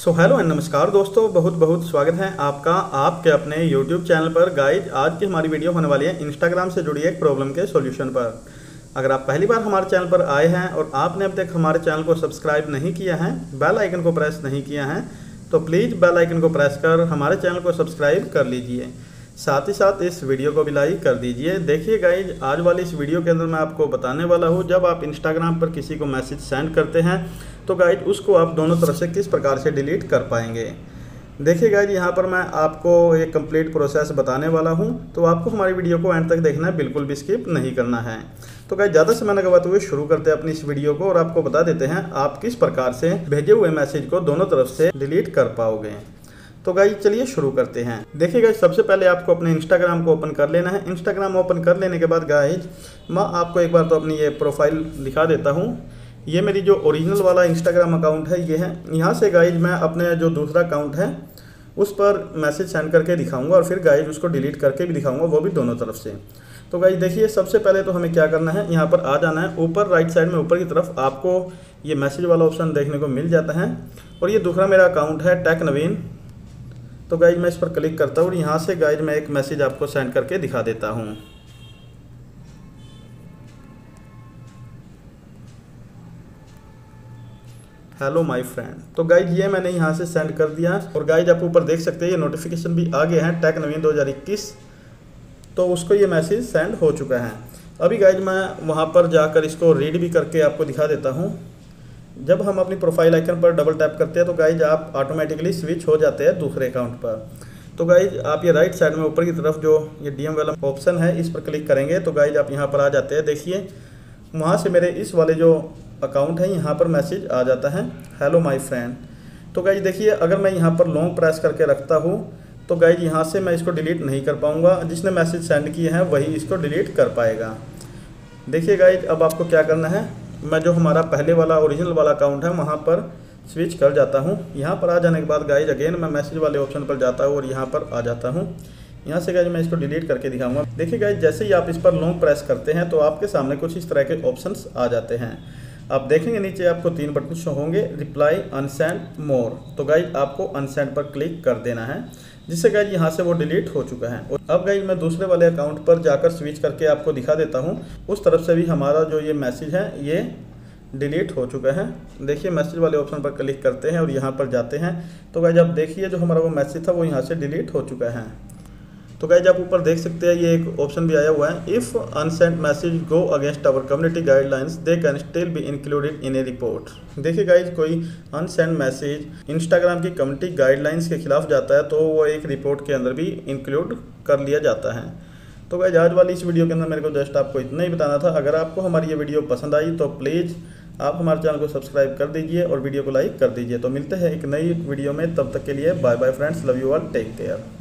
So hello and नमस्कार दोस्तों, बहुत बहुत स्वागत है आपका आपके अपने यूट्यूब चैनल पर। गाइज़ आज की हमारी वीडियो होने वाली है इंस्टाग्राम से जुड़ी एक प्रॉब्लम के सॉल्यूशन पर। अगर आप पहली बार हमारे चैनल पर आए हैं और आपने अब तक हमारे चैनल को सब्सक्राइब नहीं किया है बेल आइकन को प्रेस नहीं किया है तो प्लीज़ बेल आइकन को प्रेस कर, हमारे चैनल को सब्सक्राइब कर लीजिए। साथ ही साथ इस वीडियो को भी लाइक कर दीजिए। देखिए गाइज़ आज वाली इस वीडियो के अंदर मैं आपको बताने वाला हूँ, जब आप इंस्टाग्राम पर किसी को मैसेज सेंड करते हैं तो गाइज़ उसको आप दोनों तरफ़ से किस प्रकार से डिलीट कर पाएँगे? देखिए गाइज़ यहाँ पर मैं आपको एक कंप्लीट प्रोसेस बताने वाला हूँ तो आपको हमारी वीडियो को एंड तक देखना है, बिल्कुल भी स्किप नहीं करना है। तो गाइज़ ज़्यादा समय लगाते हुए शुरू करते हैं अपनी इस वीडियो को और आपको बता देते हैं, आप किस प्रकार से भेजे हुए मैसेज को दोनों तरफ़ से डिलीट कर पाओगे। तो गाइज़ चलिए शुरू करते हैं। देखिए गाइज़ सबसे पहले आपको अपने इंस्टाग्राम को ओपन कर लेना है। इंस्टाग्राम ओपन कर लेने के बाद गाइज़ मैं आपको एक बार तो अपनी ये प्रोफ़ाइल दिखा देता हूँ। ये मेरी जो ओरिजिनल वाला इंस्टाग्राम अकाउंट है, ये है। यहाँ से गाइज़ मैं अपने जो दूसरा अकाउंट है, उस पर मैसेज सेंड करके दिखाऊँगा और फिर गाइज़ उसको डिलीट करके भी दिखाऊँगा, वो भी दोनों तरफ़ से। तो गाइज़ देखिए, सबसे पहले तो हमें क्या करना है, यहाँ पर आ जाना है। ऊपर राइट साइड में ऊपर की तरफ़ आपको ये मैसेज वाला ऑप्शन देखने को मिल जाता है। और ये दूसरा मेरा अकाउंट है टेक नवीन तो गाइज़ मैं इस पर क्लिक करता हूँ और यहाँ से गाइज़ मैं एक मैसेज आपको सेंड करके दिखा देता हूँ। हेलो माय फ्रेंड तो गाइज़ ये मैंने यहाँ से सेंड कर दिया और गाइज़ आप ऊपर देख सकते हैं, ये नोटिफिकेशन भी आ गए हैं टैक नवीन 2021 तो उसको ये मैसेज सेंड हो चुका है। अभी गाइज़ मैं वहाँ पर जाकर इसको रीड भी करके आपको दिखा देता हूँ। जब हम अपनी प्रोफ़ाइल आइकन पर डबल टैप करते हैं तो गाइज़ आप ऑटोमेटिकली स्विच हो जाते हैं दूसरे अकाउंट पर। तो गाइज़ आप ये राइट साइड में ऊपर की तरफ़ जो ये डी वाला ऑप्शन है, इस पर क्लिक करेंगे तो गाइज़ आप यहाँ पर आ जाते हैं। देखिए, वहाँ से मेरे इस वाले जो अकाउंट है, यहाँ पर मैसेज आ जाता है हेलो माय फ्रेंड तो गाइज़ देखिए, अगर मैं यहाँ पर लॉन्ग प्रेस करके रखता हूँ तो गाइज़ यहाँ से मैं इसको डिलीट नहीं कर पाऊँगा। जिसने मैसेज सेंड किए हैं, वही इसको डिलीट कर पाएगा। देखिए गाइज़ अब आपको क्या करना है? मैं जो हमारा पहले वाला ओरिजिनल वाला अकाउंट है, वहाँ पर स्विच कर जाता हूँ। यहाँ पर आ जाने के बाद गाइज़ अगेन मैं मैसेज वाले ऑप्शन पर जाता हूँ और यहाँ पर आ जाता हूँ। यहाँ से गाइज़ मैं इसको डिलीट करके दिखाऊँगा। देखिए गाइज़ जैसे ही आप इस पर लॉन्ग प्रेस करते हैं तो आपके सामने कुछ इस तरह के ऑप्शन आ जाते हैं। आप देखेंगे नीचे आपको तीन बटन शो होंगे रिप्लाई अनसेंड मोर तो गाइज़ आपको अनसेंड पर क्लिक कर देना है। जिससे गाइज़ यहाँ से वो डिलीट हो चुका है। और अब गाइज़ मैं दूसरे वाले अकाउंट पर जाकर स्विच करके आपको दिखा देता हूँ। उस तरफ़ से भी हमारा जो ये मैसेज है, ये डिलीट हो चुका है। देखिए मैसेज वाले ऑप्शन पर क्लिक करते हैं और यहाँ पर जाते हैं। तो गाइज़ आप देखिए जो हमारा वो मैसेज था, वो यहाँ से डिलीट हो चुका है। तो गाइज़ आप ऊपर देख सकते हैं, ये एक ऑप्शन भी आया हुआ है। If unsent message go against our community guidelines they can still be included in a report देखिए गाइज़ कोई अनसेंट मैसेज इंस्टाग्राम की कम्युनिटी गाइडलाइंस के खिलाफ जाता है तो वो एक रिपोर्ट के अंदर भी इंक्लूड कर लिया जाता है। तो गाइज़ आज वाली इस वीडियो के अंदर मेरे को जस्ट आपको इतना ही बताना था। अगर आपको हमारी ये वीडियो पसंद आई तो प्लीज़ आप हमारे चैनल को सब्सक्राइब कर दीजिए और वीडियो को लाइक कर दीजिए। तो मिलते हैं एक नई वीडियो में, तब तक के लिए bye bye friends love you all take care